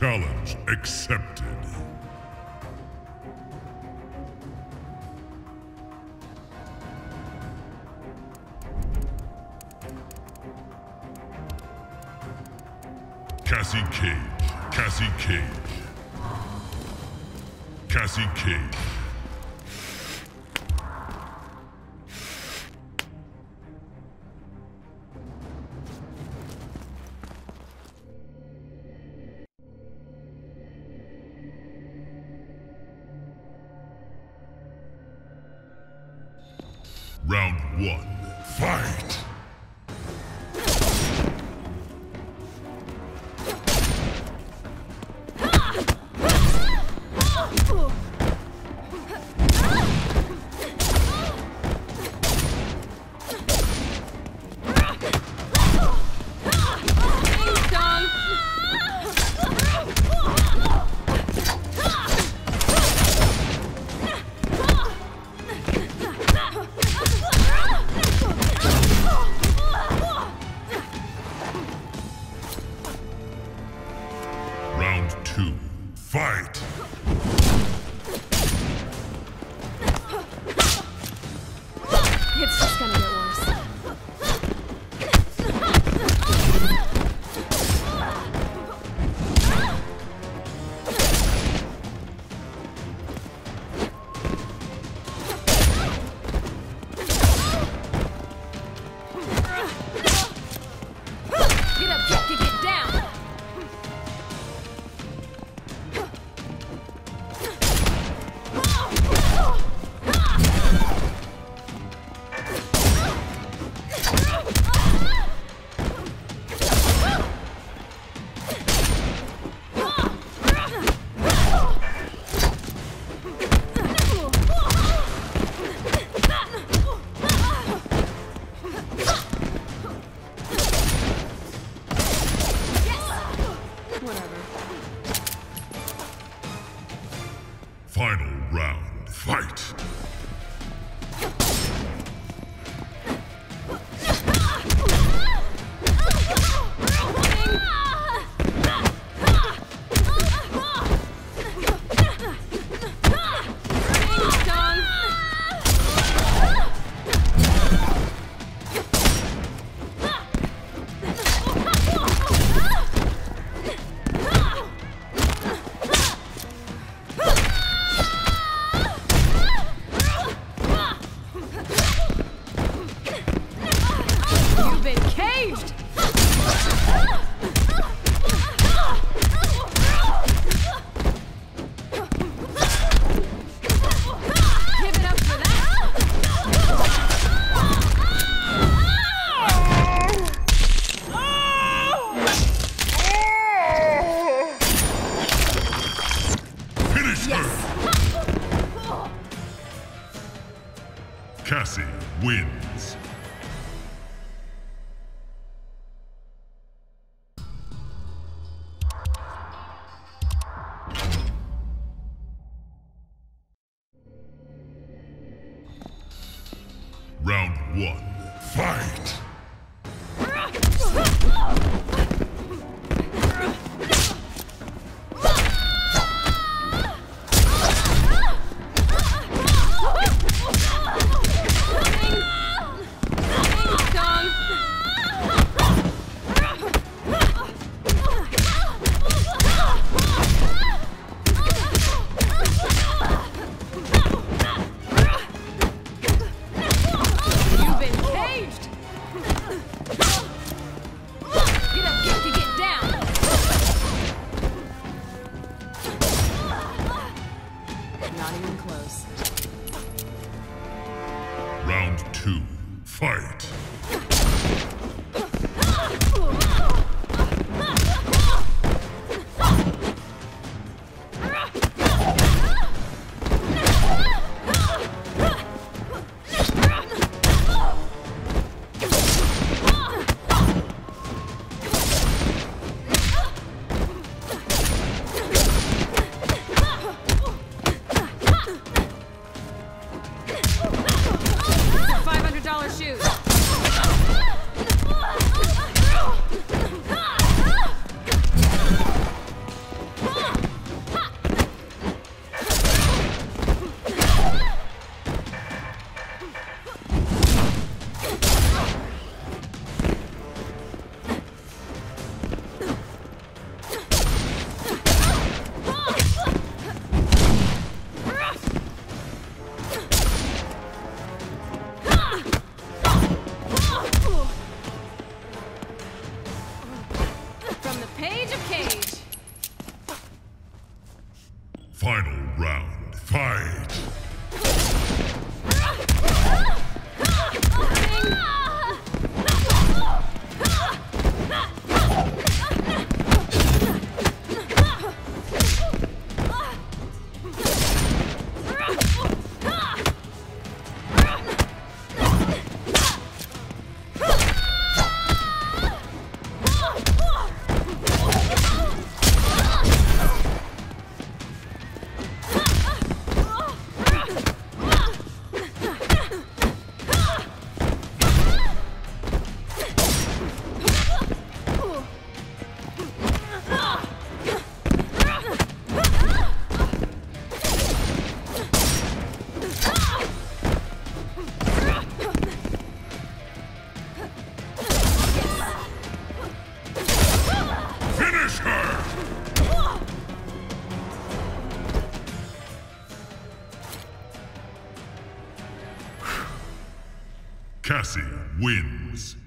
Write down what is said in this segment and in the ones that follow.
Challenge accepted. Cassie Cage, Cassie Cage, Cassie Cage. Round one, fight! one. Not even close. Round two, fight! Cassie wins.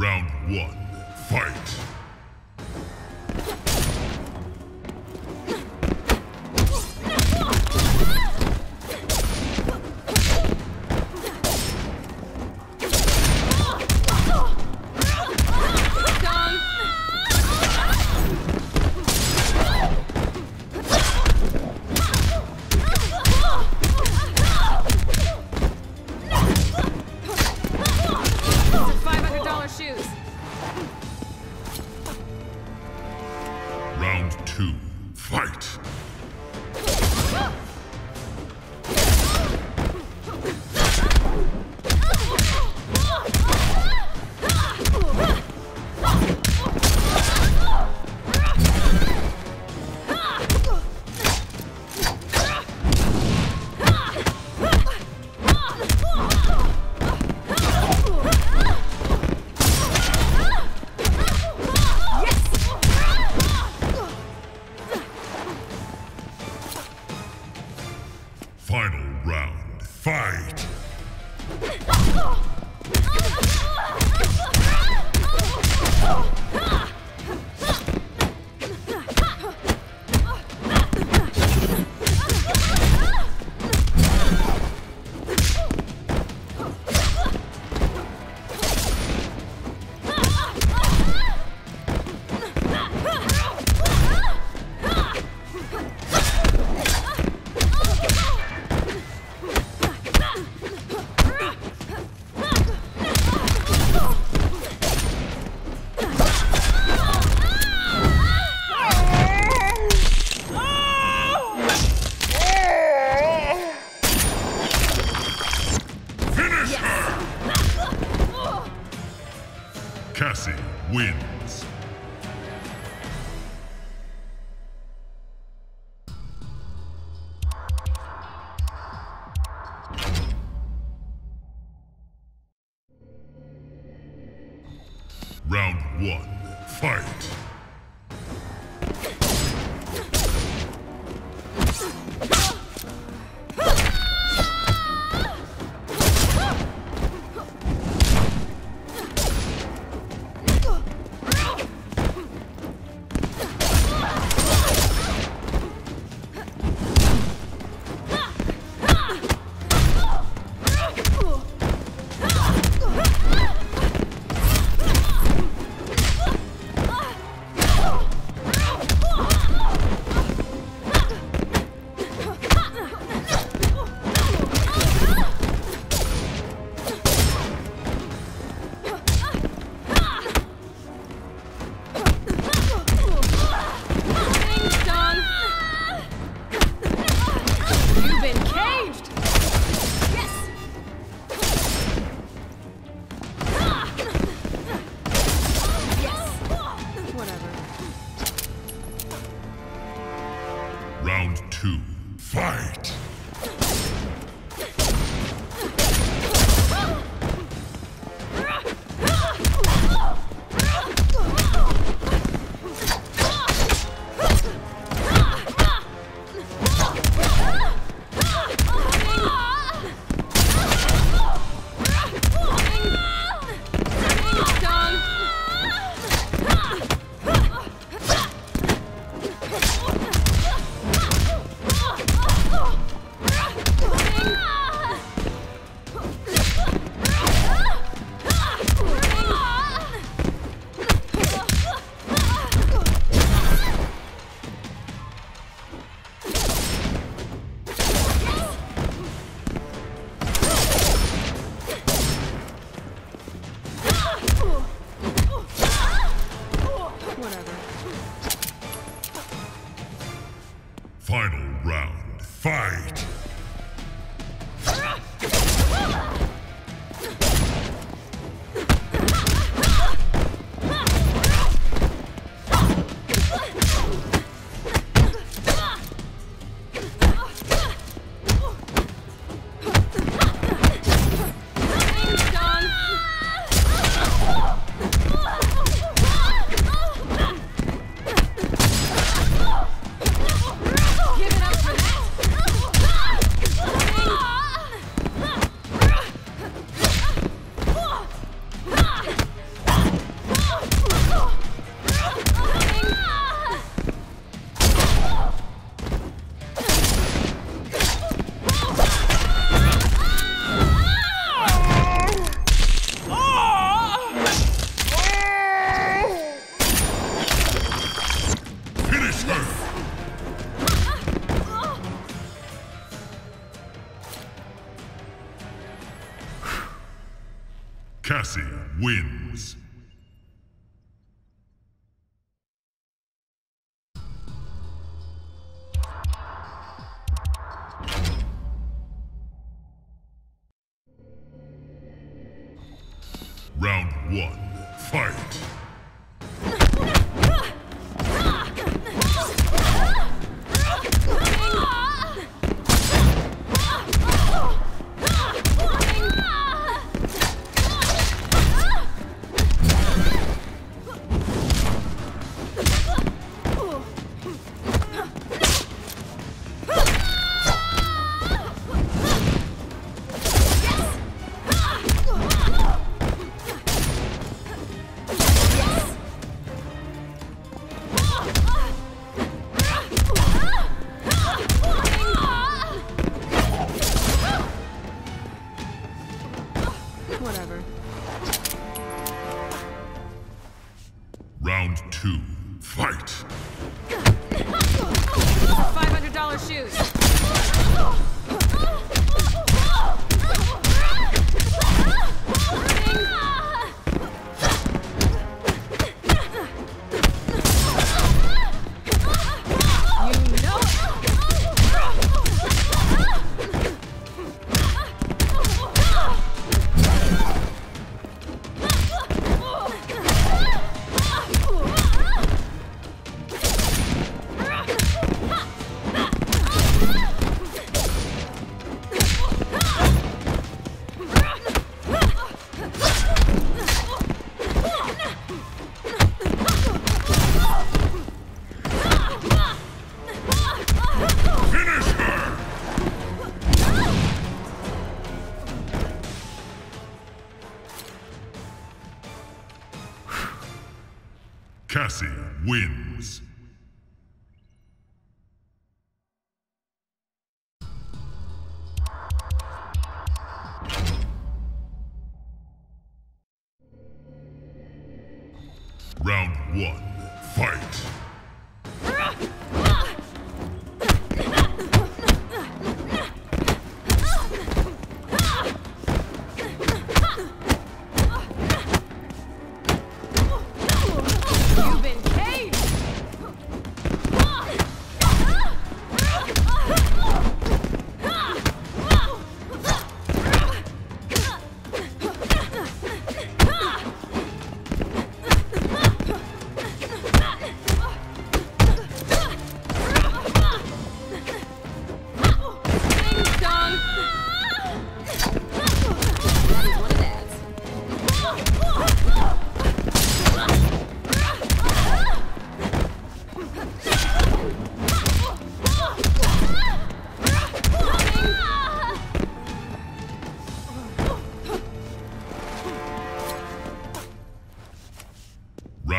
Round one, fight! One, fight! Final round, fight! Ah! Fight! $500 shoes. Cassie wins.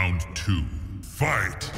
Round two, fight!